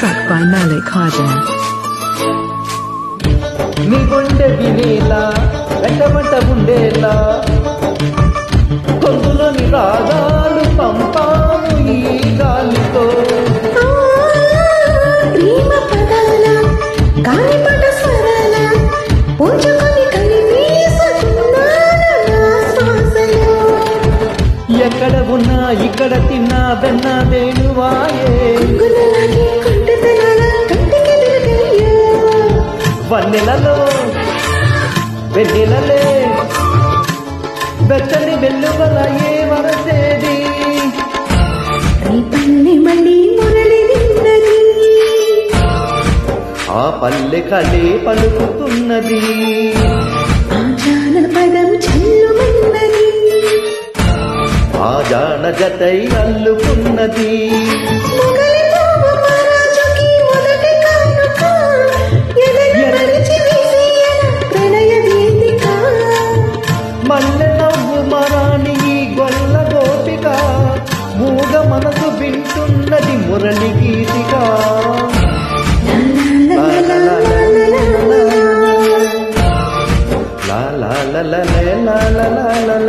by Malik Hajar. నీ గుండె వినేలా వెంటమంట ఉండేలా. కొందులోని రాగాలు పంపాము ఈ గాలితో. ప్రేమ పదాల గాలిపట స్వరాల పుంజుకొని ఎక్కడ ఉన్నా ఇక్కడ తిన్నా వెన్న వేణువాయే. వన్నెలలో వెన్నెలలే. వెచ్చని వెల్లువల ఏ వరసేది? రేపల్లి మళ్ళీ మురళి నిన్నది. ఆ పల్లె కలే పలుకుతున్నది. చెల్లుమన్నది. ఆ జాన జతై అల్లుకున్నది. వింటున్నది Murali Geetiga la la la la la la la